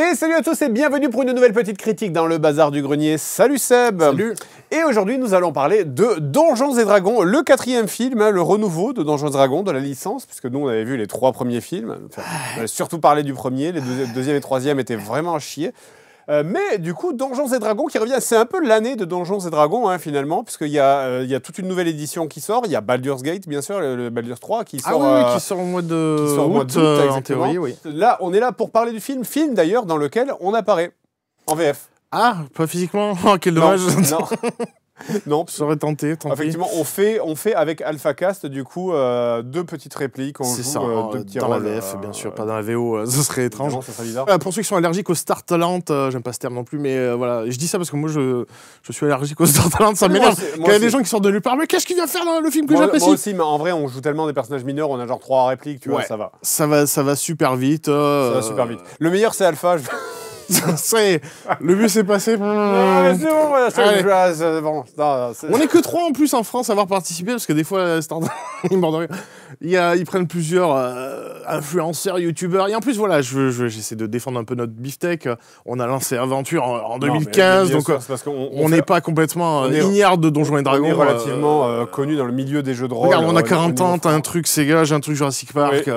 Et salut à tous et bienvenue pour une nouvelle petite critique dans le bazar du grenier. Salut Seb Salut Et aujourd'hui nous allons parler de Donjons et Dragons, le quatrième film, hein, le renouveau de Donjons et Dragons, de la licence, puisque nous on avait vu les trois premiers films. Enfin, on a surtout parlé du premier, les deux- deuxième et troisième étaient vraiment à chier. Euh, mais du coup, Donjons et Dragons qui revient, c'est un peu l'année de Donjons et Dragons hein, finalement, puisqu'il y, a, euh, y a toute une nouvelle édition qui sort. Il y a Baldur's Gate, bien sûr, le, le Baldur's 3 qui Ah sort. oui, oui, euh, qui sort au mois de août, en exactement. théorie, oui. Là, on est là pour parler du film, film d'ailleurs dans lequel on apparaît en VF. Ah, pas physiquement Oh, Quel dommage Non, non. J'aurais tenté, pis. Effectivement, on fait, on fait avec AlphaCast du coup euh, deux petites répliques. C'est ça, euh, euh, deux petits dans la VF, euh, bien sûr, pas dans la VO, euh, ce serait étrange. ça serait bizarre. Pour ceux qui sont allergiques aux Star Talent, euh, j'aime pas ce terme non plus, mais euh, voilà, je dis ça parce que moi je, je suis allergique aux Star Talent, ça m'énerve. Quand il y a des gens qui sortent de nulle part, mais qu'est-ce qu'il vient faire dans le film que j'apprécie moi aussi, mais en vrai, on joue tellement des personnages mineurs, on a genre trois répliques, tu vois, ça va. Ça va, ça va super vite. euh, Ça va super vite. Le meilleur, c'est Alpha. Je... ça y est, le but s'est passé. C'est bon, voilà, ah, bon. Non, On n'est que trois en plus en France à avoir participé parce que des fois, euh, ils mordent de rire. Il y a- ils prennent plusieurs euh, influenceurs, youtubeurs. Et en plus, voilà, je- je- j'essaie de défendre un peu notre beefsteak. On a lancé Aventure en, en Non, mais 2015, bien donc sûr, euh, parce on n'est pas complètement on euh, est- ignare de Donjons et on Dragons. est relativement euh, connu dans le milieu des jeux de rôle. Regarde, on a euh, 40 au ans, t'as un truc Sega, j'ai un truc Jurassic Park. Oui,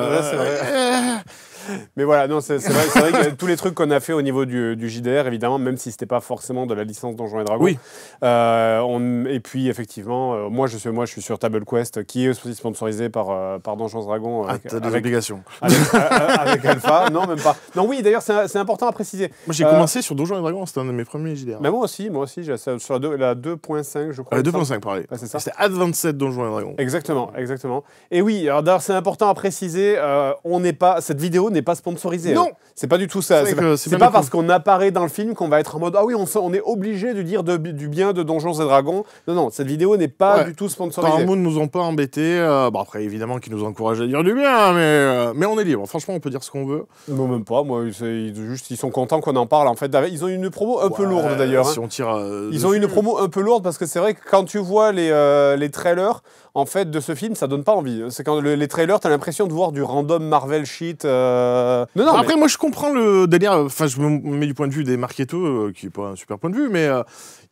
Mais voilà, non, c'est c'est vrai, c'est vrai que tous les trucs qu'on a fait au niveau du, du JDR, évidemment, même si c'était pas forcément de la licence Donjons et Dragons. Oui. Euh, on- et puis effectivement, euh, moi je suis moi je suis sur Table Quest, qui est aussi sponsorisé par euh, par Donjons et Dragons ah, avec, t'as des avec, obligations. avec, euh, avec Alpha. Non, même pas. Non, oui, d'ailleurs, c'est c'est important à préciser. Moi, j'ai Euh, commencé sur Donjons et Dragons, c'était un de mes premiers JDR. Mais moi aussi, moi aussi, sur la deux- la 2.5, je crois. Semble. 2.5, pareil. Ouais, c'est ça. C'était Advanced Donjons et Dragons. Exactement, exactement. Et oui, alors d'ailleurs, c'est important à préciser, euh, on n'est pas, cette vidéo n'est pas sponsorisée. Non. hein. C'est pas du tout ça. C'est pas, parce qu'on apparaît dans le film qu'on va être en mode ah oui, on, est obligé de dire de- du bien de Donjons et Dragons. Non, non, cette vidéo n'est pas Ouais. du tout sponsorisée. Paramount nous ont pas embêtés. euh, bon, après, évidemment, qu'ils nous encouragent à dire du bien, mais, euh, mais on est libre. Franchement, on peut dire ce qu'on veut. Non, même pas. Moi, ils- juste, ils sont contents qu'on en parle. En fait, ils ont une promo un peu lourde d'ailleurs. hein. Si on tire. euh, Ils ont dessus. une promo un peu lourde parce que c'est vrai que quand tu vois les, les trailers en fait de ce film, ça donne pas envie. C'est quand le- les trailers, t'as l'impression de voir du random Marvel shit. euh, Non, non. Après, moi, je comprends le délire. Enfin, je me mets du point de vue des marketeurs, euh, qui est pas un super point de vue, mais euh,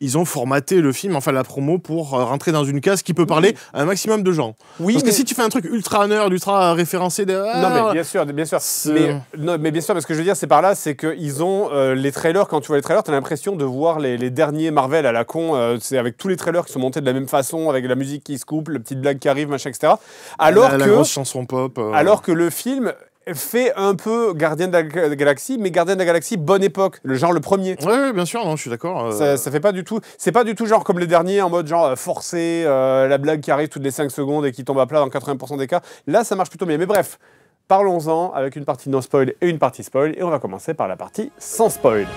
ils ont formaté le film, enfin la promo, pour euh, rentrer dans une case qui peut parler à un maximum de gens. oui, Parce mais... que si tu fais un truc ultra nerd, ultra référencé, de, Non, ah, mais bien sûr, bien sûr. Mais, non, mais bien sûr, parce que je veux dire, c'est par là, c'est qu'ils ont euh, les trailers. Quand tu vois les trailers, t'as l'impression de voir les, les derniers Marvel à la con. euh, c'est avec tous les trailers qui sont montés de la même façon, avec la musique qui se coupe, le petit blague qui arrive, machin, etc. Alors la, la que, grosse chanson pop. euh, alors que le film fait un peu Gardien de la Ga- Galaxie, mais Gardien de la Galaxie bonne époque, le genre le premier. Ouais, ouais, bien sûr, non, je suis d'accord. euh, Ça, ça fait pas du tout. C'est pas du tout genre comme les derniers en mode genre euh, forcé, euh, la blague qui arrive toutes les 5 secondes et qui tombe à plat dans 80% des cas. Là, ça marche plutôt bien. Mais bref, parlons-en avec une partie non spoil et une partie spoil. Et on va commencer par la partie sans spoil.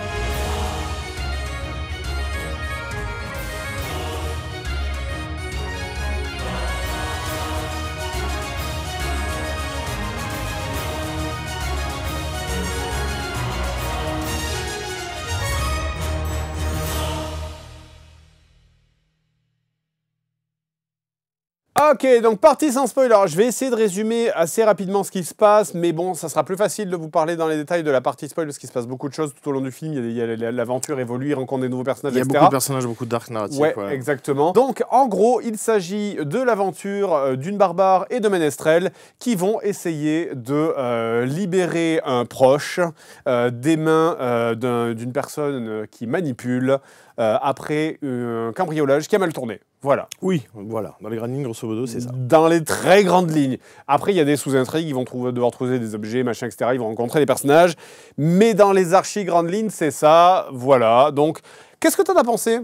Ok, donc partie sans spoiler. Je vais essayer de résumer assez rapidement ce qui se passe, mais bon, ça sera plus facile de vous parler dans les détails de la partie spoil parce qu'il se passe beaucoup de choses tout au long du film. Il y a, l'aventure évolue, il rencontre des nouveaux personnages, Il y a etc. beaucoup de personnages, beaucoup de dark narratifs. Ouais, ouais. exactement. Donc, en gros, il s'agit de l'aventure euh, d'une barbare et de Ménestrel qui vont essayer de euh, libérer un proche euh, des mains d'un- d'une personne qui manipule après un cambriolage qui a mal tourné. Voilà. Oui, voilà. Dans les grandes lignes, grosso modo, c'est ça. Dans les très grandes lignes. Après, il y a des sous-intrigues, ils vont trouver, devoir trouver des objets, machin, etc. Ils vont rencontrer des personnages. Mais dans les archi grandes lignes, c'est ça. Voilà. Donc, qu'est-ce que tu en as pensé?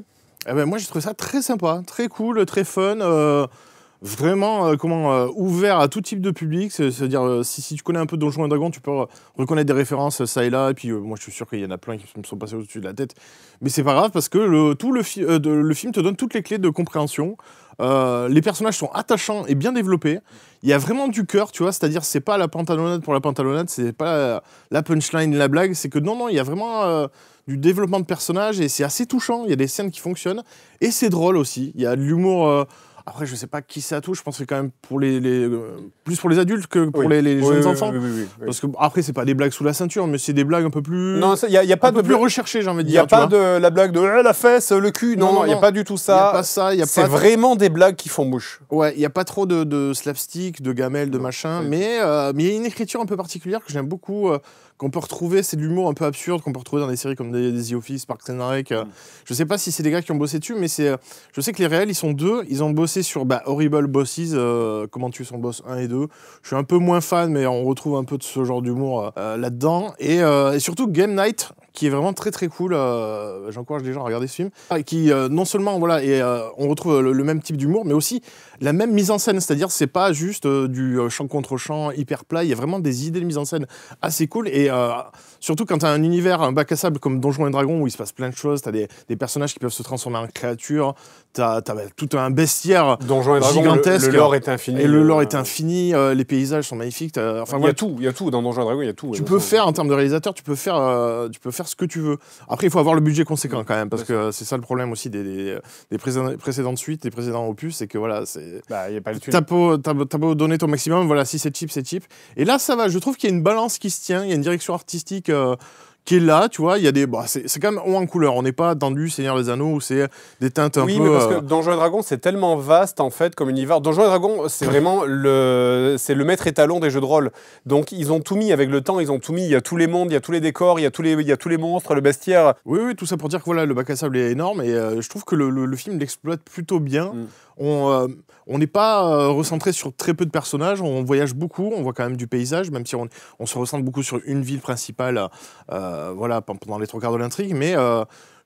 Eh ben, moi, j'ai trouvé ça très sympa, très cool, très fun. euh, vraiment euh, comment euh, ouvert à tout type de public. C'est- C'est-à-dire, euh, si, tu connais un peu Donjons et Dragons, tu peux reconnaître des références ça et là. Et puis, moi, je suis sûr qu'il y en a plein qui me sont passés au-dessus de la tête. Mais c'est pas grave parce que le, tout le, fi- le film te donne toutes les clés de compréhension. Les personnages sont attachants et bien développés. Il y a vraiment du cœur, tu vois. C'est-à-dire, c'est pas la pantalonnade pour la pantalonnade, c'est pas la, punchline, la blague. C'est que non, non, il y a vraiment du développement de personnages et c'est assez touchant. Il y a des scènes qui fonctionnent et c'est drôle aussi. Il y a de l'humour. Après, je sais pas qui ça touche. Je pense que c'est quand même pour les, les, euh, plus pour les adultes que pour Oui. les, les jeunes oui, enfants. oui, oui, oui, oui. Parce que après, c'est pas des blagues sous la ceinture, mais c'est des blagues un peu plus. Non, il n'y a, y a pas de plus recherchées, j'ai envie de Il n'y a dire. pas de la blague de Eh, la fesse, le cul. Non, il n'y a pas du tout Il y a ça. pas ça, y a C'est vraiment des blagues qui font mouche. Ouais, il y a pas trop de, de slapstick, de gamelles, de Non, machin, mais euh, mais il y a une écriture un peu particulière que j'aime beaucoup, euh, qu'on peut retrouver. C'est de l'humour un peu absurde qu'on peut retrouver dans des séries comme des, des The Office, Parks and Rec. euh. Mm. Je sais pas si c'est des gars qui ont bossé dessus, mais c'est. euh, je sais que les réels, ils sont deux. Ils ont bossé sur bah, Horrible Bosses, euh, Comment tuer son boss 1 et 2. Je suis un peu moins fan, mais on retrouve un peu de ce genre d'humour euh, là-dedans. Et, et surtout Game Night, qui est vraiment très très cool. euh, J'encourage les gens à regarder ce film. Et Qui euh, non seulement voilà, et euh, on retrouve le, le même type d'humour, mais aussi la même mise en scène. C'est-à-dire, c'est pas juste euh, du euh, chant contre chant hyper plat. Il y a vraiment des idées de mise en scène assez cool. Et euh, surtout quand tu as un univers, un bac à sable comme Donjons et Dragons où il se passe plein de choses, tu as des, des personnages qui peuvent se transformer en créatures, tu as, tout un bestiaire. Donjons et Dragons, le, Gigantesque. le lore est infini. Et le lore Euh, est infini, euh, les paysages sont magnifiques. Enfin, Il y a tout, il y a tout dans Donjons et Dragons, il y a tout. tu peux faire en termes de réalisateur, tu peux faire, euh, tu peux faire ce que tu veux. Après, il faut avoir le budget conséquent quand même, parce que c'est ça le problème aussi des, des, des précédentes suites, des précédents opus, c'est que voilà, c'est Bah, il n'y a pas le thune. T'as beau, t'as beau- t'as beau donner ton maximum, voilà, si c'est cheap, c'est cheap. Et là, ça va, je trouve qu'il y a une balance qui se tient, il y a une direction artistique euh, qui est là, tu vois, il y a des... Bah, c'est quand même haut en couleur, on n'est pas dans du Seigneur des Anneaux où c'est des teintes un oui, peu... mais parce euh, que Donjons et Dragons, c'est tellement vaste en fait comme univers. Donjons et Dragons, c'est vraiment le, c'est le maître étalon des jeux de rôle. Donc ils ont tout mis avec le temps, ils ont tout mis. Il y a tous les mondes, il y a tous les décors, il y a tous les, il y a tous les monstres, le bestiaire. Oui, oui, tout ça pour dire que voilà, le bac à sable est énorme et euh, je trouve que le, le- le film l'exploite plutôt bien. Mm. On euh, on n'est pas euh, recentré sur très peu de personnages, on voyage beaucoup, on voit quand même du paysage, même si on, on se recentre beaucoup sur une ville principale, euh, voilà, pen- pendant les trois quarts de l'intrigue, mais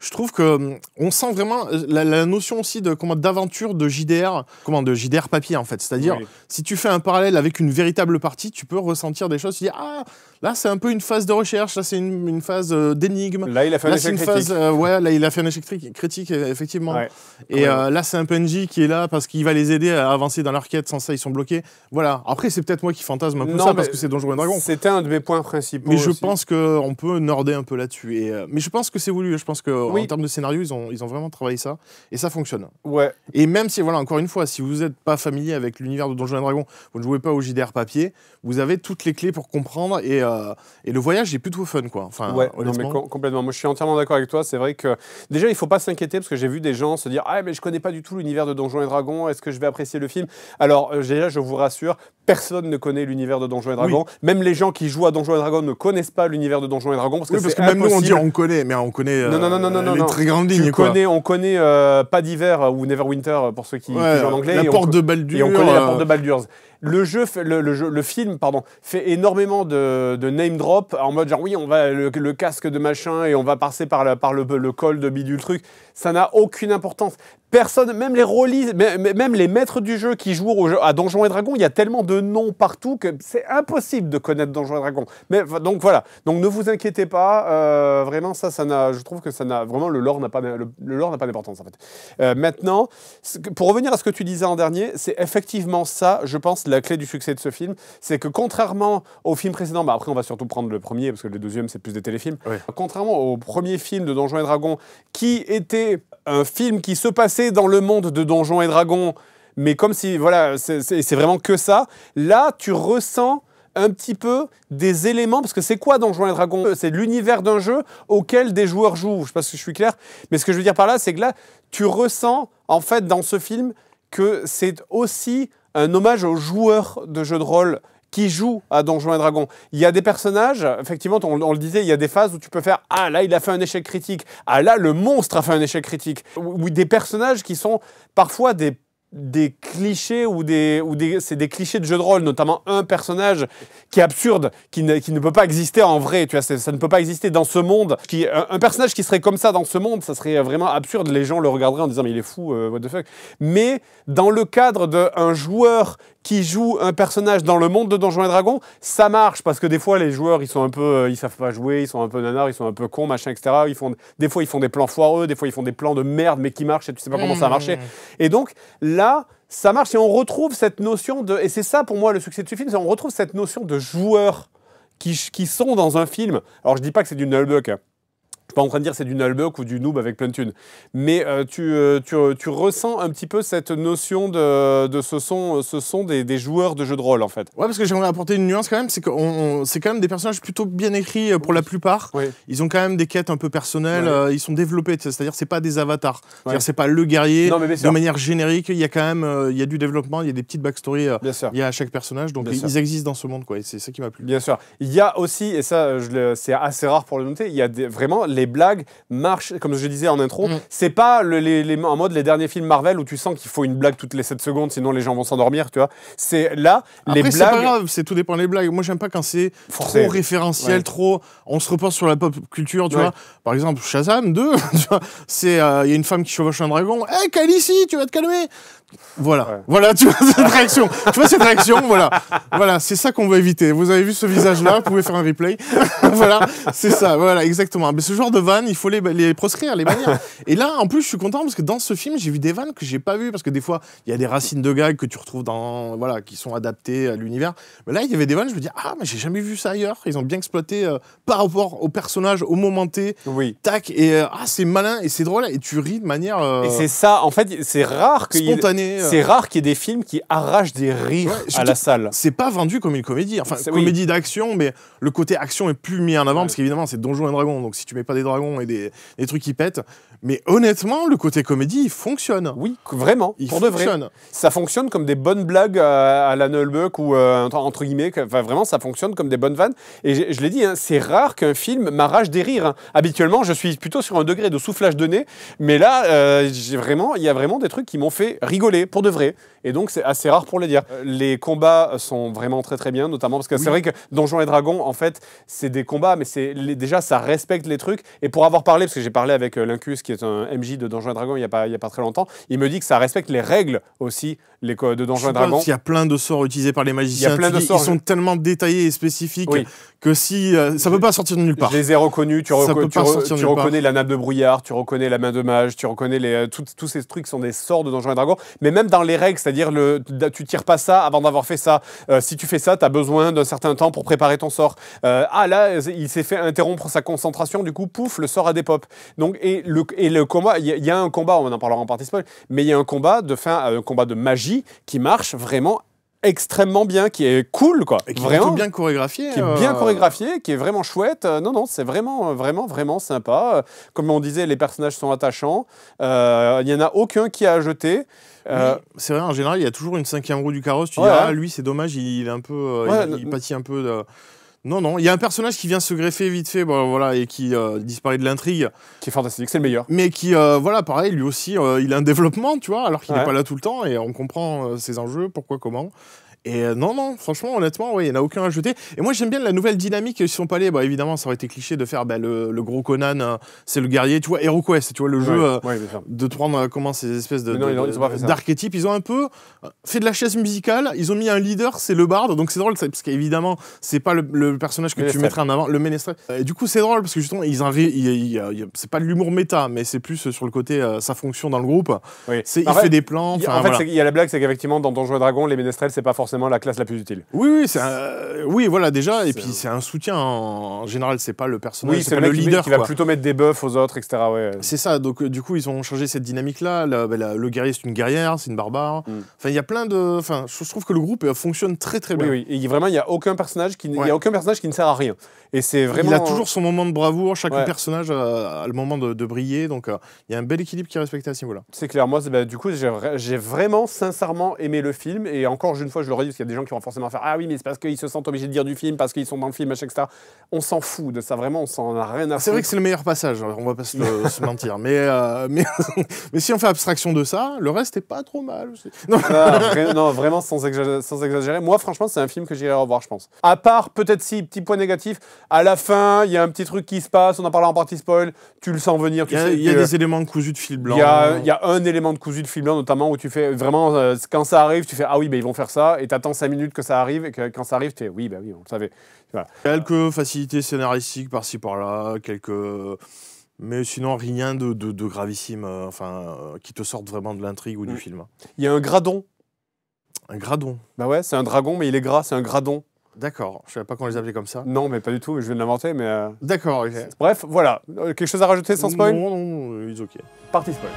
je trouve que on sent vraiment la, la notion aussi de comment d'aventure de JDR, comment de JDR papier en fait, c'est-à-dire Oui. si tu fais un parallèle avec une véritable partie, tu peux ressentir des choses, tu dis ah là c'est un peu une phase de recherche, là c'est une, une phase euh, d'énigme. Là, il a fait un Là, échec une critique. phase. euh, ouais, là, il a fait un échec cri- critique, euh, effectivement. Ouais. Et euh, là, c'est un PNJ qui est là parce qu'il va les aider à avancer dans leur quête. Sans ça, ils sont bloqués. Voilà. Après, c'est peut-être moi qui fantasme un peu Non, ça parce que c'est Donjons et Dragons. C'était un de mes points principaux. Mais je pense qu'on peut nerder un peu là-dessus. Et, mais je pense que c'est voulu. Je pense qu'en Oui. termes de scénario, ils ont, ils ont vraiment travaillé ça. Et ça fonctionne. Ouais. Et même si, voilà, encore une fois, si vous n'êtes pas familier avec l'univers de Donjons et Dragons, vous ne jouez pas au JDR papier, vous avez toutes les clés pour comprendre. Et, euh, et le voyage est plutôt fun, quoi. Enfin, Ouais, non, mais honnêtement. com- complètement. Moi, je suis entièrement d'accord avec toi. C'est vrai que déjà, il faut pas s'inquiéter parce que j'ai vu des gens se dire Ah, mais je connais pas du tout l'univers de Donjons et Dragons. Est-ce que je vais apprécier le film? Alors, euh, déjà, je vous rassure, personne ne connaît l'univers de Donjons et Dragons. Même les gens qui jouent à Donjons et Dragons ne connaissent pas l'univers de Donjons et Dragons parce que Oui, parce c'est que même nous, on dit on connaît, mais on connaît Non, non, non, non, euh, non, les non. très grandes Tu lignes. quoi. connais, on connaît euh, Pas d'hiver ou Neverwinter pour ceux qui, qui Ouais, jouent en anglais. la on porte de Baldur. Et on connaît la porte de Baldur's. Le jeu, le, film, pardon, fait énormément de, name drop en mode genre oui, on va le, casque de machin et on va passer par le, le col de bidule truc. Ça n'a aucune importance. Personne, même les rôlistes, même, les maîtres du jeu qui jouent au jeu- à Donjons et Dragons, il y a tellement de noms partout que c'est impossible de connaître Donjons et Dragons. Mais donc voilà. Donc ne vous inquiétez pas. euh, vraiment ça, ça n'a. Je trouve que ça n'a vraiment le lore n'a pas le, le lore n'a pas d'importance en fait. Euh, maintenant, pour revenir à ce que tu disais en dernier, c'est effectivement ça, je pense, la clé du succès de ce film. C'est que contrairement au film précédent, bah après on va surtout prendre le premier parce que le deuxième c'est plus des téléfilms. Contrairement au premier film de Donjons et Dragons, qui était un film qui se passait dans le monde de Donjons et Dragons, mais comme si, voilà, c'est- vraiment que ça. Là, tu ressens un petit peu des éléments, parce que c'est quoi Donjons et Dragons? C'est l'univers d'un jeu auquel des joueurs jouent. Je sais pas si je suis clair, mais ce que je veux dire par là, c'est que là, tu ressens, en fait, dans ce film, que c'est aussi un hommage aux joueurs de jeux de rôle qui jouent à Donjons et Dragons. Il y a des personnages, effectivement, on, le disait, il y a des phases où tu peux faire Ah là, il a fait un échec critique. Ah là, le monstre a fait un échec critique. Ou des personnages qui sont parfois des des clichés ou des ou des c'est des clichés de jeux de rôle notamment un personnage qui est absurde qui ne, qui ne peut pas exister en vrai tu vois ça ne peut pas exister dans ce monde qui un, un personnage qui serait comme ça dans ce monde ça serait vraiment absurde les gens le regarderaient en disant mais il est fou euh, what the fuck mais dans le cadre d'un joueur qui joue un personnage dans le monde de Donjons et Dragons, ça marche parce que des fois les joueurs ils sont un peu, euh, ils savent pas jouer, ils sont un peu nanars, ils sont un peu cons, machin, etc. Ils font, des fois ils font des plans foireux, des fois ils font des plans de merde mais qui marchent et tu sais pas comment ça a marché. Et donc là, ça marche et on retrouve cette notion de, et c'est ça pour moi le succès de ce film, c'est on retrouve cette notion de joueurs qui, qui sont dans un film. Alors je dis pas que c'est du nullbuck. Hein. suis pas en train de dire c'est du nullbuck ou du noob avec plein de thunes. Mais euh, tu, euh, tu, euh, tu ressens un petit peu cette notion de, de ce sont, ce sont des, des joueurs de jeux de rôle, en fait. Ouais, parce que j'aimerais apporter une nuance quand même, c'est que c'est quand même des personnages plutôt bien écrits pour la plupart. Oui. Ils ont quand même des quêtes un peu personnelles, Ouais. euh, ils sont développés, c'est-à-dire c'est pas des avatars. Ouais. C'est pas le guerrier. Non, mais bien de manière générique, il y a quand même il y a du développement, il y a des petites backstories Bien sûr. liées à chaque personnage, donc Bien ils sûr. existent dans ce monde, quoi. Et c'est ça qui m'a plu. Bien sûr. Il y a aussi, et ça, je c'est assez rare pour le noter, il y a des- vraiment les blagues marchent, comme je disais en intro. Mm. C'est pas le- les, les- en mode les derniers films Marvel où tu sens qu'il faut une blague toutes les 7 secondes, sinon les gens vont s'endormir, tu vois. C'est là, les Après, c'est pas blagues. grave, c'est tout dépend des blagues. Moi, j'aime pas quand c'est trop référentiel, Ouais. trop. On se repose sur la pop culture, tu Ouais. vois. Par exemple, Shazam 2, tu vois, c'est euh, il y a une femme qui chevauche un dragon. Hé, Khaleesi, tu vas te calmer. Voilà, Ouais. voilà, tu vois cette réaction. tu vois cette réaction, voilà, voilà, c'est ça qu'on veut éviter. Vous avez vu ce visage-là, vous pouvez faire un replay. voilà, c'est ça, voilà, exactement. Mais ce genre de vannes, il faut les, les proscrire, les bannir. Et là, en plus, je suis content parce que dans ce film, j'ai vu des vannes que j'ai pas vues parce que des fois, il y a des racines de gags que tu retrouves dans, voilà, qui sont adaptées à l'univers. Mais là, il y avait des vannes, je me dis, ah, mais j'ai jamais vu ça ailleurs. Ils ont bien exploité euh, par rapport au personnage, au moment T, Oui. tac, et euh, ah, c'est malin et c'est drôle et tu ris de manière euh, Et c'est ça, en fait, c'est rare spontanée. euh. C'est rare qu'il y ait des films qui arrachent des rires Ouais, à la salle. c'est pas vendu comme une comédie. Enfin, oui. comédie d'action, mais le côté action est plus mis en avant Ouais. parce qu'évidemment, c'est Donjons et Dragons. Donc, si tu mets pas des dragons et des, des trucs qui pètent. Mais honnêtement, le côté comédie, il fonctionne. Oui, vraiment, Il pour de vrai. Ça fonctionne comme des bonnes blagues euh, à la Nullbuck ou euh, entre- guillemets. Enfin, vraiment, ça fonctionne comme des bonnes vannes. Et je, je l'ai dit, hein, c'est rare qu'un film m'arrache des rires. hein. Habituellement, je suis plutôt sur un degré de soufflage de nez. Mais là, euh, vraiment, il y a vraiment des trucs qui m'ont fait rigoler pour de vrai. Et donc, c'est assez rare pour le dire. Les combats sont vraiment très très bien, notamment parce que c'est vrai que Donjons et Dragons, en fait, c'est des combats, mais c'est les- déjà ça respecte les trucs. Et pour avoir parlé, parce que j'ai parlé avec euh, Lincus, qui est un MJ de Donjons et Dragons il y a pas il y a pas très longtemps, il me dit que ça respecte les règles aussi les de Donjons et Dragons. s'il y a plein de sorts utilisés par les magiciens. plein Tu de dis, sorts, Ils sont tellement détaillés et spécifiques Oui. Que si euh, ça peut pas sortir de nulle part. Je les ai reconnus, tu, reco- tu re- part. reconnais la nappe de brouillard, tu reconnais la main de mage, tu reconnais les, euh, tout- tous ces trucs sont des sorts de Donjons et Dragons, mais même dans les règles, c'est-à-dire le, tu tires pas ça avant d'avoir fait ça. Euh, si tu fais ça, tu as besoin d'un certain temps pour préparer ton sort. Euh, ah là, il s'est fait interrompre sa concentration, du coup, pouf, le sort a des pop. Donc, et le, et le combat, il y, y a un combat, on en parlera en partie spoil, mais il y a un combat de fin, un combat de magie qui marche vraiment extrêmement bien, qui est cool, quoi. Et qui est vraiment plutôt bien chorégraphié. qui est bien euh, chorégraphié, qui est vraiment chouette. Euh, non, non, c'est vraiment, euh, vraiment, vraiment sympa. Euh, Comme on disait, les personnages sont attachants. Euh, Il n'y en a aucun qui a à jeter. Euh, Oui, c'est vrai, en général, il y a toujours une cinquième roue du carrosse. Tu Ouais, dis, ah, lui, c'est dommage, il est un peu. euh, Ouais, il, il pâtit un peu de. Non, non, il y a un personnage qui vient se greffer vite fait, bon, voilà, et qui euh, disparaît de l'intrigue, qui est fantastique, c'est le meilleur. mais qui, euh, voilà, pareil, lui aussi, euh, il a un développement, tu vois, alors qu'il n'est Ouais. pas là tout le temps, et on comprend ses enjeux, pourquoi, comment. Et euh, non, non, franchement, honnêtement, ouais, il n'y en a aucun à jeter. Et moi, j'aime bien la nouvelle dynamique qu'ils sont pas allés. Bah, évidemment, ça aurait été cliché de faire bah, le, le gros Conan, euh, c'est le guerrier, tu vois, HeroQuest, tu vois, le jeu. Euh, ouais, de te prendre euh, comment ces espèces de ils ils ont d'archétypes. Ils ont un peu fait de la chaise musicale. Ils ont mis un leader, c'est le barde. Donc c'est drôle parce qu'évidemment c'est pas le, le personnage que tu mettrais en avant, le ménestrel. Et du coup c'est drôle parce que justement ils invi- il y a- il y a- il y a- c'est pas de l'humour méta, mais c'est plus sur le côté sa fonction dans le groupe. Oui. C'est il fait, des plans. y en fait, voilà. il y a la blague, c'est qu'effectivement, dans Donjons et Dragons, les ménestrels, c'est pas forcément la classe la plus utile. Oui oui c'est un- euh, oui voilà déjà et puis c'est un soutien en, en général c'est pas le personnage, Oui, c'est le le mec qui, leader qui va quoi. plutôt mettre des buffs aux autres, etc. Ouais. C'est ça, donc euh, du coup ils ont changé cette dynamique-là. La- bah, la- le guerrier c'est une guerrière, c'est une barbare. Mm. Enfin il y a plein de, enfin je trouve que le groupe euh, fonctionne très très bien. Oui, oui. Et vraiment, il y a aucun personnage qui, n- il y Ouais. a aucun personnage qui ne sert à rien. Et c'est vraiment. Il a toujours son moment de bravoure, chaque Ouais. personnage a, a le moment de, de briller, donc euh, il y a un bel équilibre qui est respecté à ce niveau-là. C'est clair, moi, bah, du coup, j'ai vra- j'ai vraiment sincèrement aimé le film. Et encore une fois, je le redis, parce qu'il y a des gens qui vont forcément faire Ah oui, mais c'est parce qu'ils se sentent obligés de dire du film, parce qu'ils sont dans le film, etc. On s'en fout de ça, vraiment, on s'en a rien à C'est vrai que c'est le meilleur passage, on va pas se, le- se mentir, mais, euh, mais, mais si on fait abstraction de ça, le reste est pas trop mal. aussi. Non, Ah, vra- non, vraiment, sans exagérer, sans exagérer. Moi, franchement, c'est un film que j'irai revoir, je pense. À part, peut-être si, petit point négatif, à la fin, il y a un petit truc qui se passe, on en parlera en partie spoil, tu le sens venir, il y a, sais il y a que- des éléments cousus de fil blanc. Il y, a, il y a un élément de cousu de film blanc, notamment, où tu fais vraiment, euh, quand ça arrive, tu fais Ah oui, ben, ils vont faire ça, et tu attends 5 minutes que ça arrive, et que, quand ça arrive, tu fais Oui, bah oui, on le savait. Quelques facilités scénaristiques par-ci par-là, quelques. Mais sinon, rien de, de, de gravissime, euh, enfin, euh, qui te sorte vraiment de l'intrigue ou du Mm. film. Il y a un gradon. Un gradon. Bah ouais, c'est un dragon, mais il est gras, c'est un gradon. D'accord, je savais pas qu'on les appelait comme ça. Non, mais pas du tout, je viens de l'inventer, mais... euh, D'accord, ok. Bref, voilà. Euh, Quelque chose à rajouter sans spoil? Non, non, non, ils ok. Partie spoil.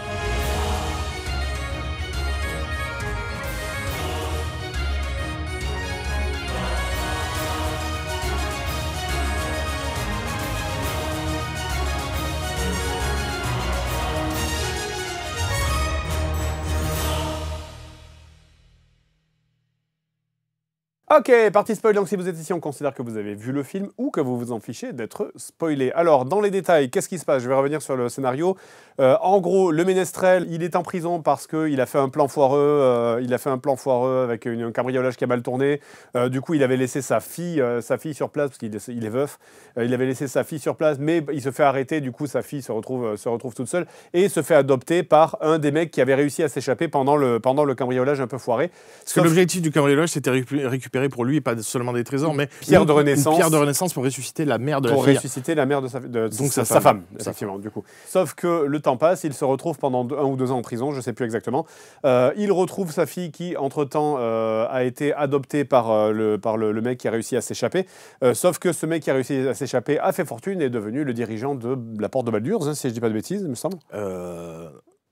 Ok, partie spoil. Donc, si vous êtes ici, on considère que vous avez vu le film ou que vous vous en fichez d'être spoilé. Alors, dans les détails, qu'est-ce qui se passe? Je vais revenir sur le scénario. Euh, en gros, le ménestrel, il est en prison parce qu'il a fait un plan foireux. euh, il a fait un plan foireux avec une- un cambriolage qui a mal tourné. Euh, du coup, il avait laissé sa fille, sa fille sur place parce qu'il est, il est veuf. Il avait laissé sa fille sur place, mais il se fait arrêter. Du coup, sa fille se retrouve, se retrouve toute seule et se fait adopter par un des mecs qui avait réussi à s'échapper pendant le, pendant le cambriolage un peu foiré. Parce que l'objectif du cambriolage, c'était récu- récupérer pour lui, pas seulement des trésors, mais pierre une- de renaissance. Une pierre de renaissance pour ressusciter la mère de pour la fille. ressusciter la mère de sa, de Donc sa, femme, effectivement, du coup. Sauf que le temps passe, il se retrouve pendant deux- un ou deux ans en prison, je ne sais plus exactement. Euh, il retrouve sa fille qui, entre-temps, euh, a été adoptée par, euh, le, par le, le mec qui a réussi à s'échapper. Sauf que ce mec qui a réussi à s'échapper a fait fortune et est devenu le dirigeant de la porte de Baldur's, hein, si je dis pas de bêtises, il me semble.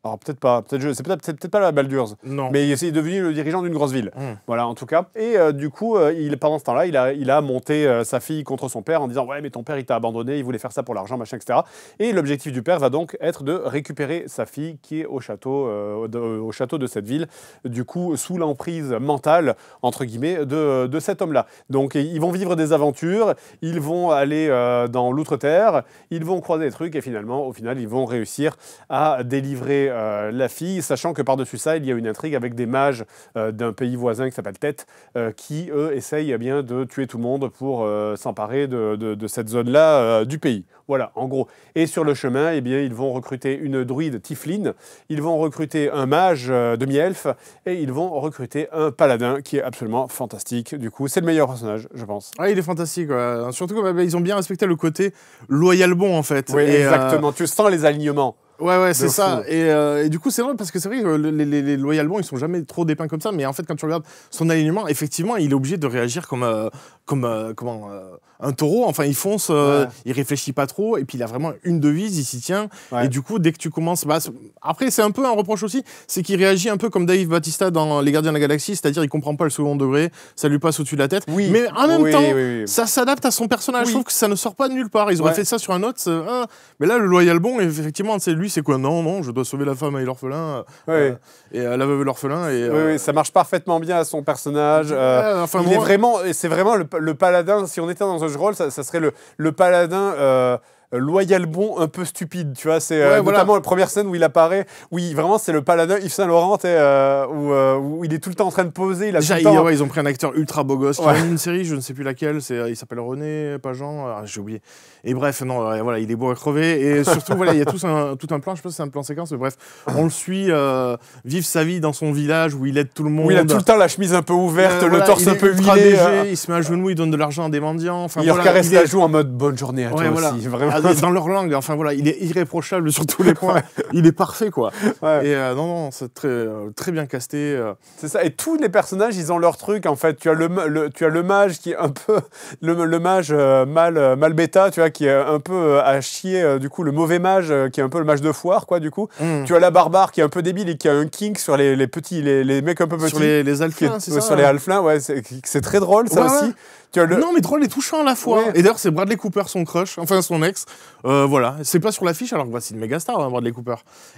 Alors peut-être pas, peut-être c'est peut-être peut-être pas la Baldur's. non. Mais il est devenu le dirigeant d'une grosse ville. Hmm. Voilà, en tout cas. Et euh, du coup, euh, il, pendant ce temps-là, il a, il a monté euh, sa fille contre son père en disant Ouais, mais ton père, il t'a abandonné, il voulait faire ça pour l'argent, machin, etc. Et l'objectif du père va donc être de récupérer sa fille qui est au château, de, au château de cette ville, du coup, sous l'emprise mentale, entre guillemets, de, de cet homme-là. Donc, ils vont vivre des aventures, ils vont aller dans l'outre-terre, ils vont croiser des trucs, et finalement, au final, ils vont réussir à délivrer euh, la fille, sachant que par-dessus ça, il y a une intrigue avec des mages euh, d'un pays voisin qui s'appelle Tête, euh, qui, eux, essayent eh bien, de tuer tout le monde pour s'emparer de, de- de cette zone-là du pays. Voilà, en gros. Et sur le chemin, eh bien, ils vont recruter une druide Tiflin, ils vont recruter un mage demi-elfe, et ils vont recruter un paladin qui est absolument fantastique. Du coup, c'est le meilleur personnage, je pense. Ah, il est fantastique. ouais. Surtout qu'ils ont bien respecté le côté loyal bon, en fait. Oui, Et, exactement. Tu sens les alignements. Ouais, ouais, c'est ça. Et, euh, et du coup, c'est drôle parce que c'est vrai que le- les, les, les ils sont jamais trop dépeints comme ça. Mais en fait, quand tu regardes son alignement, effectivement, il est obligé de réagir comme, euh, comme euh, comment, euh, un taureau. Enfin, il fonce, euh, Ouais. il réfléchit pas trop. Et puis, il a vraiment une devise, il s'y tient. Ouais. Et du coup, dès que tu commences. Bah, après, c'est un peu un reproche aussi c'est qu'il réagit un peu comme Dave Batista dans Les Gardiens de la Galaxie, c'est-à-dire il comprend pas le second degré, ça lui passe au-dessus de la tête. Oui. Mais en même Oui, temps, oui, ça s'adapte à son personnage. Je trouve que ça ne sort pas de nulle part. Ils auraient Ouais. fait ça sur un autre. hein. Mais là, le loyal bon, effectivement, c'est lui, c'est quoi? Non, non, je dois sauver la femme et l'orphelin. Euh, et euh, la veuve et l'orphelin. Et, euh, ça marche parfaitement bien à son personnage. euh, enfin, il est vraiment, c'est vraiment le, le paladin. Si on était dans un de rôle, ça, ça serait le, le paladin euh, loyal bon, un peu stupide. Tu vois, c'est euh, voilà. notamment la première scène où il apparaît. Oui, vraiment, c'est le paladin Yves Saint Laurent, euh, où, euh, où il est tout le temps en train de poser. Il a Déjà, tout il- le temps- ouais, ils ont pris un acteur ultra beau gosse qui Ouais. a une série, je ne sais plus laquelle, c'est, euh, il s'appelle René, pas Jean, ah, j'ai oublié. Et bref, non, voilà, il est beau à crever. Et surtout, voilà, il y a tout un, tout un plan, je sais pas si c'est un plan séquence, mais bref, on le suit euh, vivre sa vie dans son village où il aide tout le monde. où il a tout le temps la chemise un peu ouverte, Euh, le voilà, torse il un peu ultra huilé. léger, euh, il se met à genoux, il donne de l'argent à des mendiants. Enfin, il leur voilà, caresse il la est- joue en mode bonne journée à toi aussi. Vraiment. Dans leur langue, enfin voilà, il est irréprochable sur tous les points. Il est parfait, quoi. Ouais. Et euh, non, non, c'est très, euh, très bien casté. euh. C'est ça. Et tous les personnages, ils ont leur truc. En fait, tu as le, tu as le mage qui est un peu le, le mage euh, mal mal bêta, tu vois, qui est un peu euh, à chier. euh, du coup, le mauvais mage euh, qui est un peu le mage de foire, quoi. Du coup, Mm. tu as la barbare qui est un peu débile et qui a un kink sur les, les petits, les, les mecs un peu petits. Sur les, les c'est ouais, ça sur les halflins, ouais, c'est c'est très drôle ça Ouais, aussi. ouais. Le, Non, mais drôle et touchant à la fois. Ouais. Et d'ailleurs, c'est Bradley Cooper, son crush, enfin son ex. Euh, voilà, c'est pas sur l'affiche, alors que bah, c'est une méga star, hein, Bradley Cooper.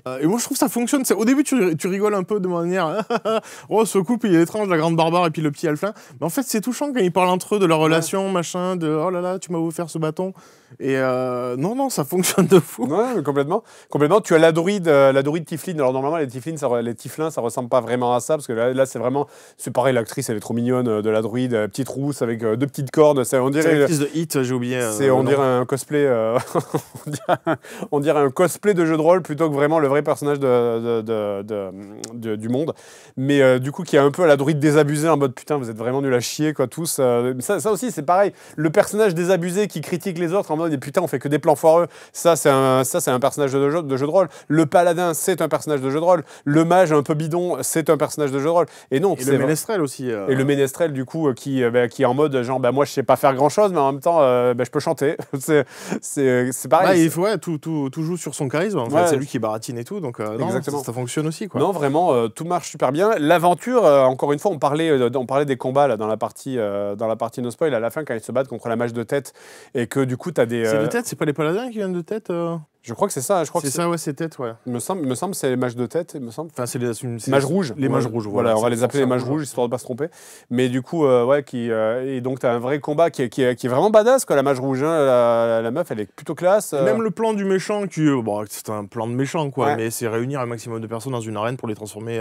Euh, et moi, je trouve que ça fonctionne. Au début, tu, tu rigoles un peu de manière Oh, ce couple, il est étrange, la grande barbare et puis le petit alphin. Mais en fait, c'est touchant quand ils parlent entre eux de leur relation, machin, de Oh là là, tu m'as offert ce bâton. Et euh, non, non, ça fonctionne de fou. Ouais, complètement. Complètement. Tu as la druide, la druide Tiflin. Alors normalement, les Tiflins, ça, les Tiflins, ça ressemble pas vraiment à ça parce que là, là, c'est vraiment, c'est pareil. L'actrice, elle est trop mignonne de la druide, petite rousse avec euh, deux petites on dirait, de Hit, j'ai oublié. c'est, on dirait un cosplay, euh, on, dirait, on dirait un cosplay de jeu de rôle plutôt que vraiment le vrai personnage de, du monde. Mais euh, du coup, qui est un peu à la druide désabusée en mode putain, vous êtes vraiment nuls à chier, quoi, tous. Euh, ça, ça aussi, c'est pareil. Le personnage désabusé qui critique les autres en mode putain, on fait que des plans foireux. Ça, c'est un, ça, c'est un personnage de jeu, de jeu de rôle. Le paladin, c'est un personnage de jeu de rôle. Le mage un peu bidon, c'est un personnage de jeu de rôle. Et non, Et c'est le ménestrel aussi. euh, et le ménestrel, du coup, qui, bah, qui est en mode genre, bah, moi, je sais pas faire grand chose, mais en même temps, euh, bah, je peux chanter. c'est, c'est, pareil. bah, il faut, ouais, tout, tout, tout joue sur son charisme. En fait, Ouais. c'est lui qui baratine et tout. Donc, euh, non, Exactement. ça, ça fonctionne aussi. Quoi. Non, vraiment, euh, tout marche super bien. L'aventure, euh, encore une fois, on parlait, euh, on parlait des combats là, dans, la partie, euh, dans la partie no spoil, à la fin, quand ils se battent contre la mage de tête, et que du coup, tu as des. C'est euh, de tête, c'est pas les paladins qui viennent de tête euh Je crois que c'est ça. Je crois que C'est ça, ouais, c'est tête, ouais. Il me semble, me semble que c'est les mages de tête, il me semble. Enfin, c'est les, Mages rouges. Les mages Ouais, rouges, Voilà, on va les appeler les mages rouges, histoire de pas se tromper. Mais du coup, euh, ouais, qui, euh, et donc tu as un vrai combat qui est, qui est, qui est vraiment badass, quoi, la mage rouge. hein. la, la meuf, elle est plutôt classe. euh. Même le plan du méchant, qui, bon, c'est un plan de méchant, quoi, Ouais. mais c'est réunir un maximum de personnes dans une arène pour les transformer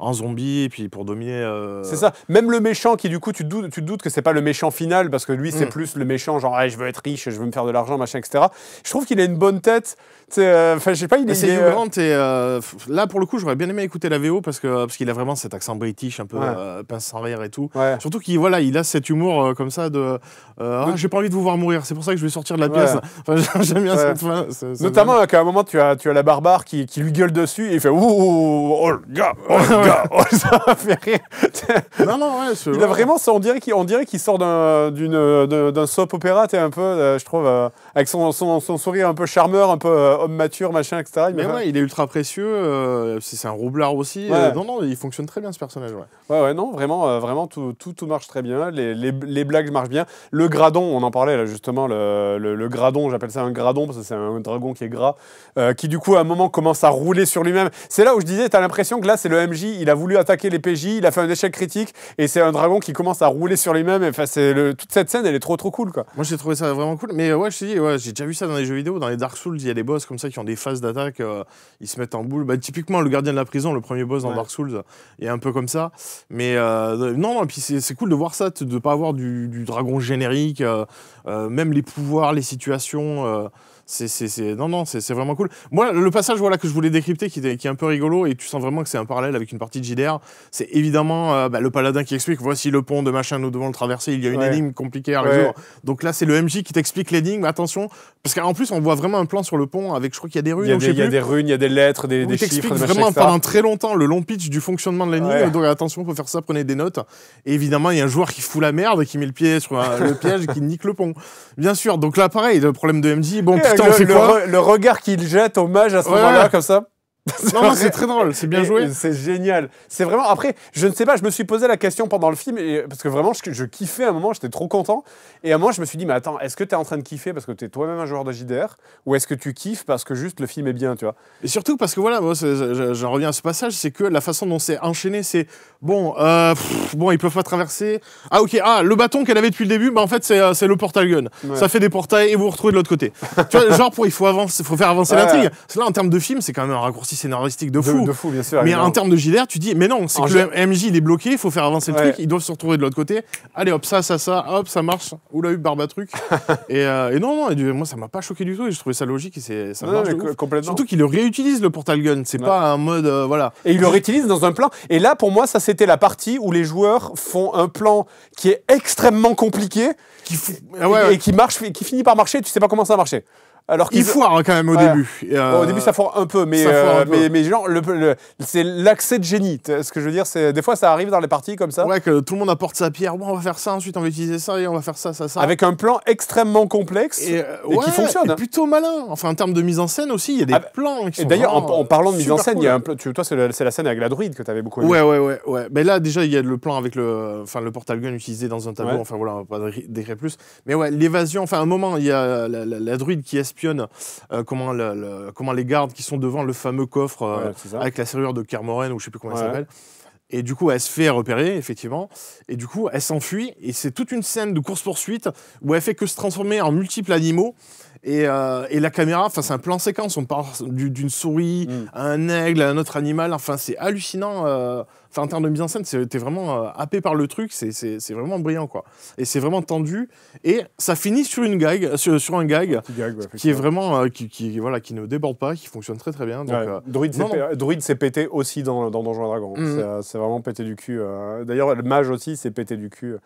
euh, en zombies et puis pour dominer. euh, C'est ça. Même le méchant qui, du coup, tu te doutes, tu te doutes que c'est pas le méchant final parce que lui, c'est Mm. plus le méchant, genre, Ah, je veux être riche, je veux me faire de l'argent, machin, etc. Je trouve qu'il a une bonne tête. Euh, Enfin, je sais pas, il Mais est. c'est Hugh euh, Grant et euh, là pour le coup j'aurais bien aimé écouter la VO parce que parce qu'il a vraiment cet accent british un peu Ouais. euh, pince sans rire et tout. Ouais. Surtout qu'il voilà il a cet humour euh, comme ça de euh, ah, j'ai pas envie de vous voir mourir c'est pour ça que je vais sortir de la pièce. Ouais. Enfin, j'aime bien Ouais. cette fin. Notamment euh, qu'à un moment, tu as, tu as la barbare qui, qui lui gueule dessus et il fait Ouh, oh le gars, oh oh, ça m'a fait rire. Non non ouais. Il a vraiment ça, on dirait qu'il sort d'un soap opéra, tu sais, un peu, euh, je trouve, euh, avec son, son, son sourire un peu charmeur, un peu euh, homme mature, machin, etc. Il Mais m'a- ouais, il est ultra précieux. c'est un roublard aussi. Ouais. non, non, il fonctionne très bien ce personnage. Ouais. Ouais, ouais, non, vraiment, vraiment tout, tout, tout marche très bien. Les, les, les blagues marchent bien. Le gradon, on en parlait là justement, le, le, le gradon, j'appelle ça un gradon parce que c'est un dragon qui est gras, qui du coup à un moment commence à rouler sur lui-même. C'est là où je disais, t'as l'impression que là c'est le MJ, il a voulu attaquer les PJ, il a fait un échec critique et c'est un dragon qui commence à rouler sur lui-même. Enfin, c'est le- toute cette scène, elle est trop trop cool quoi. Moi j'ai trouvé ça vraiment cool. Mais euh, ouais, je te dis, ouais, j'ai déjà vu ça dans les jeux vidéo. Dans les Dark Souls, il y a des boss comme ça qui ont des phases d'attaque. euh, ils se mettent en boule. Bah, typiquement, le gardien de la prison, le premier boss dans Ouais. Dark Souls, est un peu comme ça. Mais euh, non, non, et puis c'est cool de voir ça, de ne pas avoir du, du dragon générique, euh, même les pouvoirs, les situations. C'est, non, non, c'est, c'est vraiment cool. Moi, le passage voilà, que je voulais décrypter, qui, qui est un peu rigolo, et tu sens vraiment que c'est un parallèle avec une partie de JDR, c'est évidemment euh, bah, le paladin qui explique voici le pont de machin, nous devons le traverser, il y a une Ouais. énigme compliquée à Ouais. résoudre. Donc là, c'est le MJ qui t'explique l'énigme, attention, parce qu'en plus, on voit vraiment un plan sur le pont avec, je crois qu'il y a des runes, Il y a, des, il y a des runes, il y a des lettres, des, des chiffres, des vraiment pendant très longtemps le long pitch du fonctionnement de l'énigme. Ouais. Donc attention, faut faire ça, prenez des notes. Et évidemment, il y a un joueur qui fout la merde, qui met le pied sur un- le piège, qui nique le pont. Bien sûr. Donc là, pareil, le problème de MJ. Bon, Le, fait le quoi re- le regard qu'il jette au mage à ce Ouais. moment-là, comme ça. Non, non, c'est très drôle, c'est bien joué. C'est génial. C'est vraiment. Après, je ne sais pas, je me suis posé la question pendant le film, et- parce que vraiment, je, je kiffais à un moment, j'étais trop content. Et à un moment, je me suis dit, mais attends, est-ce que tu es en train de kiffer parce que tu es toi-même un joueur de JDR Ou est-ce que tu kiffes parce que juste le film est bien, tu vois? Et surtout parce que voilà, moi, j'en reviens à ce passage, c'est que la façon dont c'est enchaîné, c'est bon, euh, pff, bon, ils peuvent pas traverser. Ah ok, ah le bâton qu'elle avait depuis le début, bah en fait c'est euh, c'est le portal gun. Ouais. Ça fait des portails et vous vous retrouvez de l'autre côté. tu vois, genre pour il faut avancer, faut faire avancer Ouais. l'intrigue. Parce que là en termes de film, c'est quand même un raccourci scénaristique de fou. De, fou, bien sûr. Mais évidemment. en termes de JDR, tu dis, mais non, c'est que le MJ il est bloqué, il faut faire avancer le Ouais. truc, ils doivent se retrouver de l'autre côté. Allez hop, ça, ça, ça, hop, ça marche. Oula, eu barbatruc. et, euh, et non, non, et moi ça m'a pas choqué du tout, et je trouvais ça logique et c'est- ça Non, marche. ouf. complètement. Surtout qu'il le réutilise le portal gun, c'est Ouais. pas un mode, euh, voilà. Et il le réutilise dans un plan. Et là, pour moi, ça, c'était la partie où les joueurs font un plan qui est extrêmement compliqué Qui et, Ah ouais, et qui, marche, qui finit par marcher, tu sais pas comment ça a marché. Alors Il foire hein, quand même au début. Euh, Au début, ça foire un peu, mais, un euh, peu. mais, mais genre, le, le- c'est l'accès de génie. Ce que je veux dire, c'est des fois, ça arrive dans les parties comme ça, Ouais, que tout le monde apporte sa pierre. Bon, on va faire ça, ensuite on va utiliser ça et on va faire ça, ça, ça. avec un plan extrêmement complexe. et, euh, et qui fonctionne, et plutôt malin. Enfin, en termes de mise en scène aussi, il y a des Ah bah, plans qui Et sont d'ailleurs, en, parlant de mise en scène, il y a un plan, tu, toi, c'est la scène avec la druide que tu avais beaucoup aimé. Ouais, ouais, ouais, ouais. Mais là, déjà, il y a le plan avec le, enfin, le portal gun utilisé dans un tableau. Ouais. Enfin, voilà, on va pas dé- décrire plus. Mais ouais, l'évasion. Enfin, à un moment, il y a la, la- la druide qui espionne euh, comment, le- le- comment les gardes qui sont devant le fameux coffre euh, Ouais, avec la serrure de Kermoren ou je sais plus comment Ouais. elle s'appelle. Et du coup, elle se fait repérer, effectivement. Et du coup, elle s'enfuit. Et c'est toute une scène de course-poursuite où elle fait que se transformer en multiples animaux. Et, euh, et la caméra, enfin, c'est un plan séquence. On part du- d'une souris Mm. à un aigle, à un autre animal. Enfin, c'est hallucinant. euh, Enfin, en termes de mise en scène, t'es vraiment euh, happé par le truc. C'est- vraiment brillant, quoi. Et c'est vraiment tendu. Et ça finit sur une gag, sur, sur un gag Petit gag, ouais, qui est vraiment, euh, qui, qui- voilà, qui ne déborde pas, qui fonctionne très très bien. Donc, Ouais. euh, Druid Druid s'est pété aussi dans, dans Donjons et Dragons. Mhm. C'est, euh, vraiment pété du cul. euh. D'ailleurs, le mage aussi s'est pété du cul.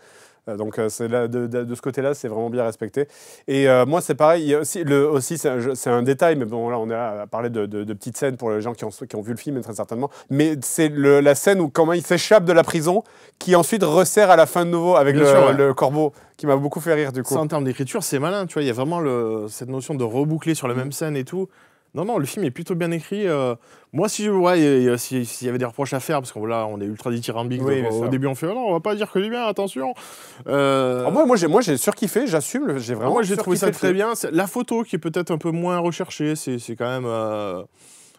Euh, Donc euh, là, de, de- de ce côté-là, c'est vraiment bien respecté. Et euh, moi, c'est pareil. il y a aussi, le, aussi c'est, un, détail, mais bon, là, on est à parler de, de- petites scènes pour les gens qui ont, qui ont vu le film, très certainement. Mais c'est la scène où comment il s'échappe de la prison, qui ensuite resserre à la fin de nouveau avec le, sûr, ouais. le corbeau, qui m'a beaucoup fait rire du coup. Ça, en termes d'écriture, c'est malin, tu vois. Il y a vraiment le, cette notion de reboucler sur la même scène et tout. Non, non, le film est plutôt bien écrit. euh. moi, si ouais, si- s'il y avait des reproches à faire, parce qu'on là, on est ultra dithyrambique. Oui, donc, bien au début, on fait oh non, on va pas dire que du bien, attention. Euh, Ah, moi, moi, j'ai, moi, j'ai surkiffé, j'assume. J'ai vraiment moi, j'ai trouvé ça très bien. La photo qui est peut-être un peu moins recherchée, c'est c'est quand même euh,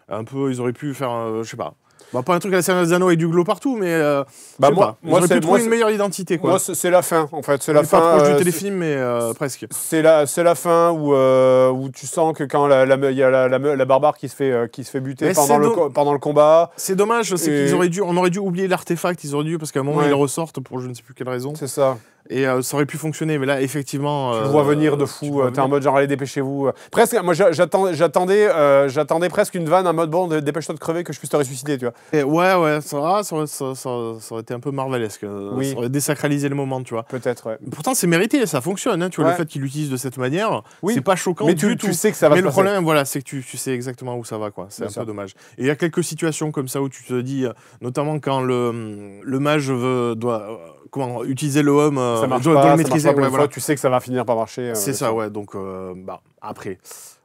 un peu. Ils auraient pu faire, euh, je sais pas. Bah, pas un truc à la Seigneur des Anneaux avec du glow partout, mais euh, Bah, moi, moi, c'est, une meilleure identité, quoi. moi, c'est, la fin, en fait. C'est la fin. pas proche euh, du c'est- téléfilm, mais euh, presque. C'est la, la fin où, euh, où tu sens que quand il y a la, barbare qui se fait, euh, qui se fait buter pendant le, pendant combat, C'est dommage, c'est qu'ils auraient dû, on aurait dû oublier l'artefact, ils auraient dû, parce qu'à un moment ils ressortent pour je ne sais plus quelle raison, c'est ça. Et euh, ça aurait pu fonctionner, mais là effectivement. Tu euh, le vois venir de fou, euh, t'es en mode genre allez dépêchez-vous. Presque, moi j'attendais j'attendais presque une vanne en mode bon dé- dépêche-toi de crever que je puisse te ressusciter, tu vois. Et ouais, ouais, ça, ah, ça, aurait- ça, ça- aurait été un peu marvelesque, Oui. ça aurait désacralisé le moment, tu vois. Peut-être, ouais. Pourtant c'est mérité, ça fonctionne, hein, tu vois, Ouais. le fait qu'il l'utilise de cette manière, Oui. c'est pas choquant Mais du tu, tout. tu sais que ça va mais se le passer. problème, voilà, c'est que tu, tu sais exactement où ça va, quoi. C'est un peu dommage. Et il y a quelques situations comme ça où tu te dis, notamment quand le, le mage veut, doit comment, utiliser le homme, euh, ça marche pas, le ça marche maîtriser. ouais, voilà. fois, tu sais que ça va finir par marcher. euh, C'est ça, ouais. Donc, euh, bah, après,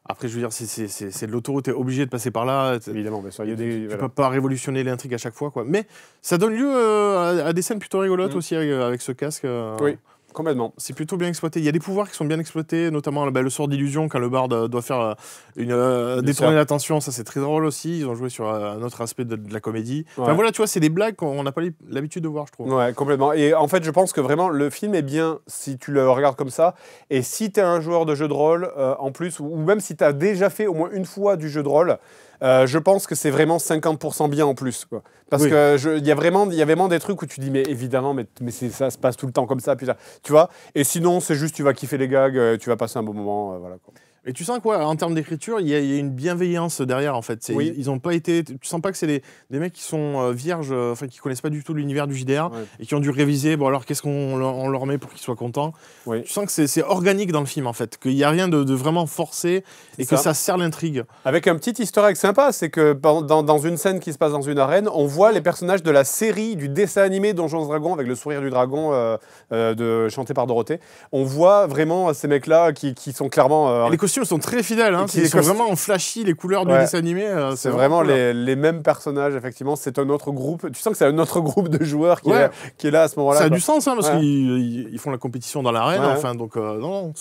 après, je veux dire, c'est- c'est c'est- c'est de l'autoroute, t'es obligé de passer par là. Évidemment, bien sûr. Y a des, Tu voilà. peux pas révolutionner l'intrigue à chaque fois, quoi. Mais ça donne lieu euh, à, à des scènes plutôt rigolotes Mm. aussi avec, avec ce casque. euh, Oui. Complètement. C'est plutôt bien exploité. Il y a des pouvoirs qui sont bien exploités, notamment bah, le sort d'illusion quand le barde euh, doit faire euh, une euh, détourner l'attention. Ça, c'est très drôle aussi. Ils ont joué sur euh, un autre aspect de, de la comédie. Enfin Ouais. voilà, tu vois, c'est des blagues qu'on n'a pas l'habitude de voir, je trouve. Ouais, complètement. Et en fait, je pense que vraiment, le film est bien si tu le regardes comme ça. Et si tu es un joueur de jeu de rôle, euh, en plus, ou ou même si tu as déjà fait au moins une fois du jeu de rôle, euh, je pense que c'est vraiment 50% bien en plus. Quoi. Parce Oui. que je- il y, a vraiment- il y a vraiment des trucs où tu dis, mais évidemment, mais, ça se passe tout le temps comme ça. Puis ça, tu vois Et sinon, c'est juste, tu vas kiffer les gags, euh, tu vas passer un bon moment. euh, voilà, quoi. Et tu sens quoi En termes d'écriture, il y, a- il y a une bienveillance derrière, en fait? Oui. Ils, ils ont pas été. Tu sens pas que c'est des, des mecs qui sont euh, vierges, euh, enfin, qui connaissent pas du tout l'univers du JDR Ouais. et qui ont dû réviser. Bon, alors, qu'est-ce qu'on leur, met pour qu'ils soient contents? Oui. Tu sens que c'est organique dans le film, en fait. Qu'il y a rien de, de vraiment forcé et que ça. sert l'intrigue. Avec un petit egg sympa, c'est que dans, une scène qui se passe dans une arène, on voit les personnages de la série du dessin animé Donjons et Dragons avec le sourire du dragon euh, euh, de, chanté par Dorothée. On voit vraiment ces mecs-là qui, qui sont clairement. Costumes sont très fidèles. Hein, ils sont costumes- vraiment en flashy, les couleurs du Ouais. dessin animé. euh, c'est vraiment hein. les, les mêmes personnages, effectivement. C'est un autre groupe. Tu sens que c'est un autre groupe de joueurs qui, Ouais. est, qui est là à ce moment-là. Ça a quoi. du sens, hein, parce Ouais. qu'ils ils- ils font la compétition dans l'arène. Enfin, donc, euh, non,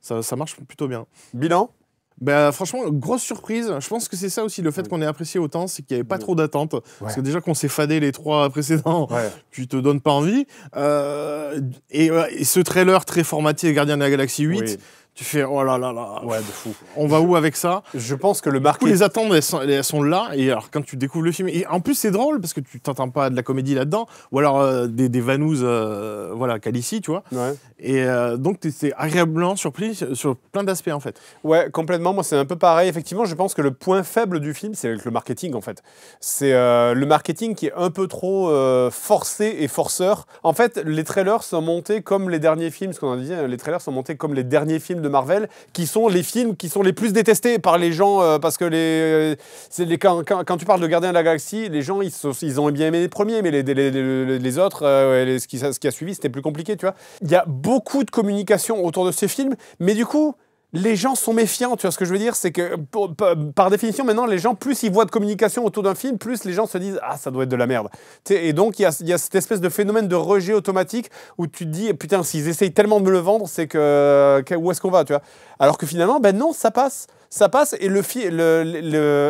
ça, ça marche plutôt bien. Bilan? Bah, franchement, grosse surprise. Je pense que c'est ça aussi le fait qu'on ait apprécié autant, c'est qu'il n'y avait pas trop d'attentes. Parce que déjà qu'on s'est fadé les trois précédents, Ouais. tu te donnes pas envie. Euh, et, et ce trailer très formaté Gardien de la Galaxie 8, Oui. Tu fais oh là là là, Ouais, de fou. on va où avec ça? Je pense que le marketing. les attentes, elles sont, elles sont là. Et alors, quand tu découvres le film, et en plus, c'est drôle parce que tu t'entends pas de la comédie là-dedans, ou alors euh, des, des vanouses, euh, voilà, qu'ici, tu vois. Ouais. Et euh, donc, tu es agréablement surpris sur- plein d'aspects, en fait. Ouais, complètement. Moi, c'est un peu pareil. Effectivement, je pense que le point faible du film, c'est avec le marketing, en fait. C'est euh, le marketing qui est un peu trop forcé et forceur. En fait, les trailers sont montés comme les derniers films, ce qu'on a dit, hein, les trailers sont montés comme les derniers films de Marvel, qui sont les films qui sont les plus détestés par les gens, euh, parce que les, les quand, tu parles de Gardien de la Galaxie, les gens, ils, ont bien aimé les premiers, mais les, les, autres, euh, ce, qui, ce qui a suivi, c'était plus compliqué, tu vois. Il y a beaucoup de communication autour de ces films, mais du coup, les gens sont méfiants, tu vois ce que je veux dire? C'est que par- définition, maintenant, les gens, plus ils voient de communication autour d'un film, plus les gens se disent Ah, ça doit être de la merde. Et donc, il y a, cette espèce de phénomène de rejet automatique où tu te dis Putain, s'ils essayent tellement de me le vendre, c'est que, où est-ce qu'on va tu vois? Alors que finalement, ben non, ça passe. ça passe et le, fi-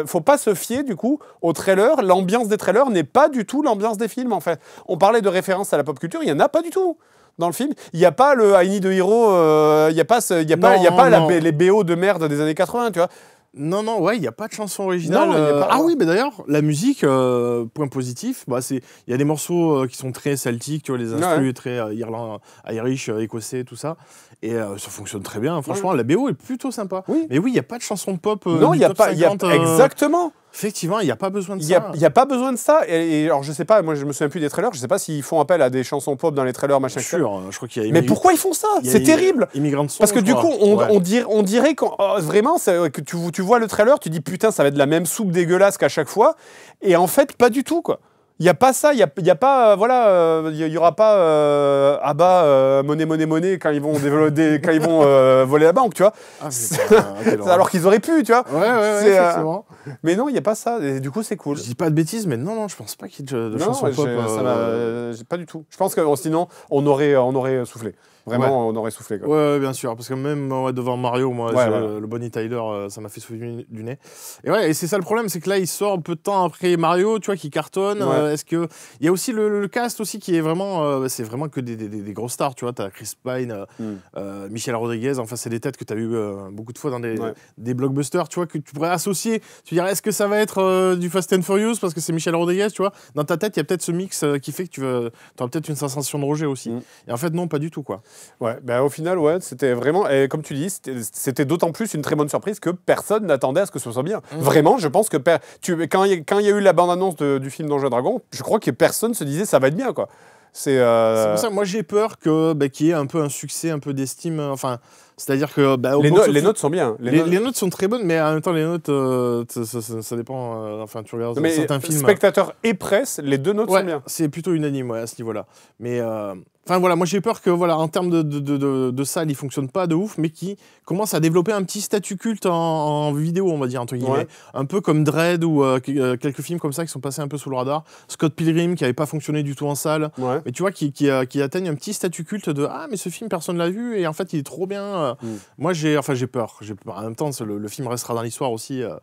faut pas se fier du coup au trailer. L'ambiance des trailers n'est pas du tout l'ambiance des films en fait. On parlait de référence à la pop culture, il y en a pas du tout dans le film. Il n'y a pas le I Need a Hero, euh, il n'y a pas, ce- il y a pas, il y a pas la les BO de merde des années 80, tu vois. Non, non, ouais, il n'y a pas de chanson originale. Non, euh, pas- Ah oui, mais d'ailleurs, la musique, euh, point positif, bah, c'est il y a des morceaux euh, qui sont très celtiques, tu vois, les instrus Ouais. très euh, irland, Irish, euh, écossais, tout ça. Et euh, ça fonctionne très bien. Franchement, la BO est plutôt sympa. Oui. Mais oui, il n'y a pas de chanson pop. euh, non, il n'y a pas, y a 50, euh, exactement. Effectivement, il n'y a pas besoin de Il n'y a, ça. il y a pas besoin de ça. Et, et alors, je sais pas, moi, je me souviens plus des trailers. Je sais pas s'ils font appel à des chansons pop dans les trailers, machin. sûr, je crois qu'il y a Mais pourquoi ils font ça C'est terrible. Immigrant Song, Parce que du crois. coup, on, Ouais. on dirait, on dirait qu'en- oh, vraiment, c'est- que tu, tu vois le trailer, tu dis putain, ça va être la même soupe dégueulasse qu'à chaque fois. Et en fait, pas du tout, quoi. Il n'y a pas ça, il n'y a, il y a pas, euh, voilà, euh, il y, aura pas euh, ah bah, euh, monnaie, monnaie, monnaie quand ils vont, développer, quand ils vont euh, voler la banque, tu vois. Ah, pas- horreur. Alors qu'ils auraient pu, tu vois. Ouais, ouais, ouais, euh, effectivement. Mais non, il n'y a pas ça. Et du coup, c'est cool. Je dis pas de bêtises, mais non, non, je pense pas qu'il y ait de, de Non, chansons j'ai- pop. ça euh, pas du tout. Je pense que sinon, on aurait, on aurait soufflé. Vraiment, on aurait soufflé. Quoi. Ouais, bien sûr, parce que même ouais, devant Mario, moi, je- le Bonnie Tyler, euh, ça m'a fait souffler du nez. Et ouais, et c'est ça le problème, c'est que là, il sort un peu de temps après Mario, tu vois, qui cartonne. Euh, Est-ce que il y a aussi le, le cast aussi qui est vraiment, euh, c'est vraiment que des, des, des- grosses stars, tu vois. T'as Chris Pine, Mm. Michel Rodriguez. Enfin, c'est des têtes que t'as euh, beaucoup de fois dans des, des blockbusters, tu vois, que tu pourrais associer. Tu dirais, est-ce que ça va être du Fast and Furious parce que c'est Michel Rodriguez, tu vois? Dans ta tête, il y a peut-être ce mix qui fait que tu veux, auras peut-être une sensation de rejet aussi. Mm. Et en fait, non, pas du tout, quoi. Ouais, bah, au final, ouais, c'était vraiment, et comme tu dis, c'était- d'autant plus une très bonne surprise que personne n'attendait à ce que ce soit bien. Mhm. Vraiment, je pense que tu, quand il y, a- y eu la bande-annonce de- du film Donjons et Dragons, je crois que personne se disait ça va être bien, quoi. C'est. euh, pour ça que moi j'ai peur que bah, qu'il y ait un peu un succès, un peu d'estime. euh, Enfin, c'est-à-dire que bah, au les, no- notes sont bien. Les les, notes- les notes sont très bonnes, mais en même temps les notes, euh, ça, ça- ça- ça dépend. euh, enfin, tu regardes mais certains films. spectateurs et presse, les deux notes Ouais, sont bien. c'est plutôt unanime ouais, à ce niveau-là. Mais euh, enfin voilà, moi j'ai peur que voilà, en termes de, de, de, salle, il fonctionne pas de ouf, mais qui commence à développer un petit statut culte en, en vidéo, on va dire entre guillemets, Ouais. un peu comme Dread ou euh, euh, quelques films comme ça qui sont passés un peu sous le radar. Scott Pilgrim qui avait pas fonctionné du tout en salle. Ouais. Mais tu vois, qui, qui, euh, qui atteignent un petit statut culte de Ah, mais ce film, personne l'a vu, et en fait, il est trop bien. euh. Mm. Moi, j'ai enfin, j'ai peur. J'ai. En même temps, le, le film restera dans l'histoire aussi. euh.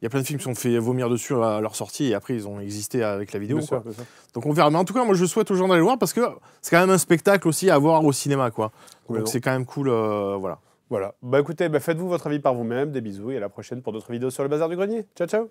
Il y a plein de films qui sont fait vomir dessus à leur sortie, et après, ils ont existé avec la vidéo. Bien quoi. sûr, bien sûr. Donc, on verra. Mais en tout cas, moi, je souhaite aux gens d'aller le voir parce que c'est quand même un spectacle aussi à voir au cinéma. quoi. Donc, c'est quand même cool. euh, voilà. Voilà. Bah écoutez, bah, faites-vous votre avis par vous-même. Des bisous et à la prochaine pour d'autres vidéos sur le bazar du grenier. Ciao, ciao.